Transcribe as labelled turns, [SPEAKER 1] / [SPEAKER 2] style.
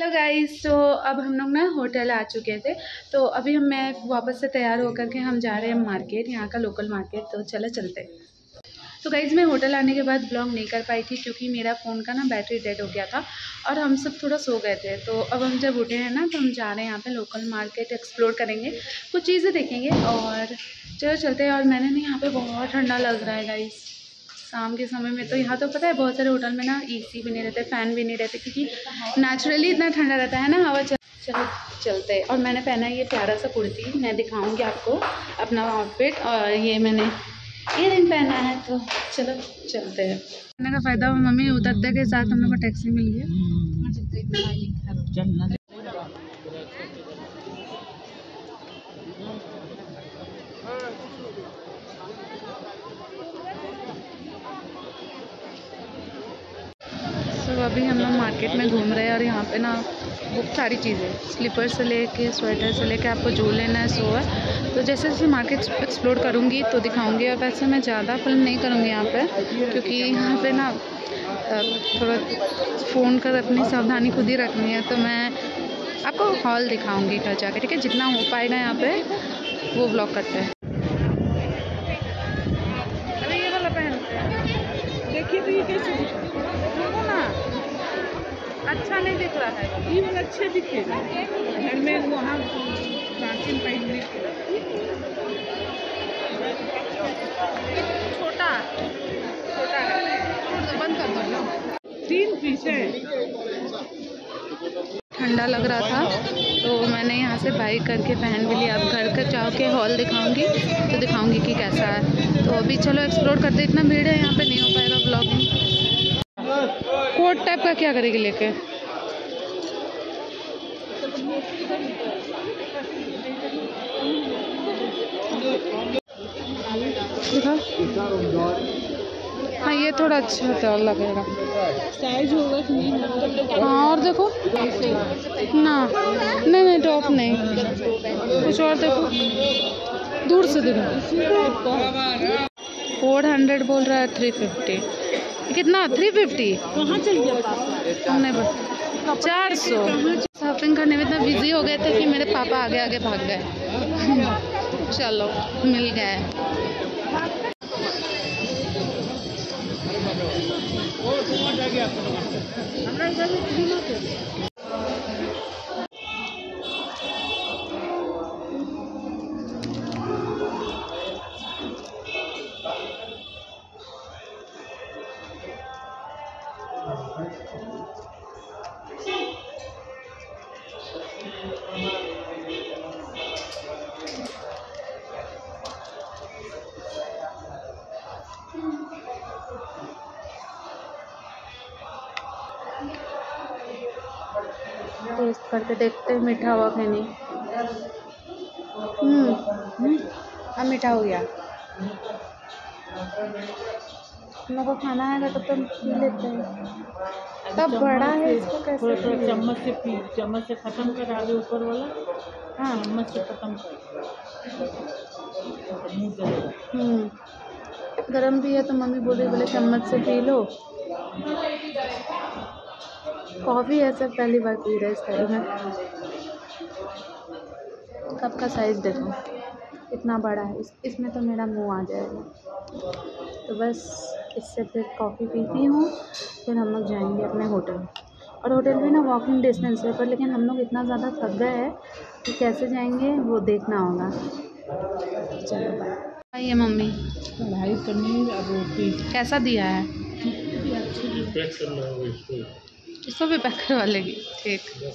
[SPEAKER 1] Hello guys तो अब हम लोग ना होटल आ चुके थे। तो अभी हम, मैं वापस से तैयार होकर के हम जा रहे हैं मार्केट, यहाँ का लोकल मार्केट तो चलो चलते। तो गाइज़ मैं होटल आने के बाद ब्लॉग नहीं कर पाई थी, क्योंकि मेरा फ़ोन का ना बैटरी डेड हो गया था और हम सब थोड़ा सो गए थे। तो अब हम जब उठे हैं ना तो हम जा रहे हैं यहाँ पे लोकल मार्केट एक्सप्लोर करेंगे, कुछ चीज़ें देखेंगे और चलो चलते हैं। और मैंने ना यहाँ पे बहुत ठंडा लग रहा है गाइज़ शाम के समय में तो यहाँ तो पता है बहुत सारे होटल में ना एसी भी नहीं रहते फ़ैन भी नहीं रहते क्योंकि नेचुरली इतना ठंडा रहता है ना हवा चल चलो चलते हैं। और मैंने पहना ये प्यारा सा कुर्ती मैं दिखाऊँगी आपको अपना आउटफिट और ये मैंने ये रिंग पहना है तो चलो चलते हैं। कहने का फ़ायदा मम्मी उतरते के साथ हम लोग को टैक्सी मिल गया। अभी हम लोग मार्केट में घूम रहे हैं और यहाँ पे ना बहुत सारी चीज़ें स्लीपर से लेके स्वेटर से लेके आपको जो लेना है, सो है। तो जैसे जैसे मार्केट एक्सप्लोर करूँगी तो दिखाऊँगी और वैसे मैं ज़्यादा फ़िल्म नहीं करूँगी यहाँ पर क्योंकि यहाँ पर ना थोड़ा फ़ोन कर अपनी सावधानी खुद ही रखनी है। तो मैं आपको हॉल दिखाऊँगी घर जाके, ठीक है? जितना हो पाएगा यहाँ पे, वो ब्लॉग करते हैं। अच्छा नहीं दिख रहा है।
[SPEAKER 2] ये अच्छा दिखेगा घर में वहाँ प्राचीन पहनने
[SPEAKER 1] छोटा। छोटा है। बंद कर दो ना
[SPEAKER 2] तीन पीस है।
[SPEAKER 1] ठंडा लग रहा था तो मैंने यहाँ से बाई करके पहन भी लिया। अब घर का जाओ के हॉल दिखाऊँगी तो दिखाऊँगी कि कैसा है। तो अभी चलो एक्सप्लोर करते इतना भीड़ है यहाँ पे नहीं हो पाएगा ब्लॉगिंग कोट टाइप का क्या करेगी लेके? हाँ ये थोड़ा अच्छा था लगेगा।
[SPEAKER 2] साइज़ होगा नहीं
[SPEAKER 1] हाँ और देखो। ना, नहीं नहीं टॉप नहीं। कुछ और देखो। दूर से देखो। फोर हंड्रेड बोल रहा है थ्री फिफ्टी कितना? थ्री फिफ्टी
[SPEAKER 2] कहाँ चल गया
[SPEAKER 1] हमने बस चार सौ। शॉपिंग करने में इतना बिज़ी हो गए थे कि मेरे पापा आगे आगे भाग गए। चलो मिल गए टेस्ट करके देखते हैं मीठा हुआ कि नहीं। हम्म हम्म, अब मीठा हो गया। हम लोग को खाना आएगा तब तो पी लेते हैं। तब बड़ा है इसको कैसे
[SPEAKER 2] थोड़ा
[SPEAKER 1] पिए?
[SPEAKER 2] चम्मच से पी चम्मच से ख़त्म कर आगे ऊपर वाला।
[SPEAKER 1] हाँ।
[SPEAKER 2] चम्मच से ख़त्म कर। तो
[SPEAKER 1] हम्म। गरम भी है तो मम्मी बोली बोले चम्मच से पी लो। कॉफ़ी ऐसा पहली बार पी रहे इस टाइम में। कप का साइज़ देखो। इतना बड़ा है। इस इसमें तो मेरा मुँह आ जाएगा। तो बस इससे फिर कॉफ़ी पीती हूँ फिर हम लोग जाएँगे अपने होटल। और होटल भी ना वॉकिंग डिस्टेंस है पर लेकिन हम लोग इतना ज़्यादा थक गए हैं कि कैसे जाएँगे वो देखना होगा। चलो बाय आइए मम्मी।
[SPEAKER 2] कढ़ाई पनीर और रोटी?
[SPEAKER 1] कैसा दिया है?
[SPEAKER 3] पैक करना होगा इसको।
[SPEAKER 1] इसको भी पैक करवा लेगी। ठीक।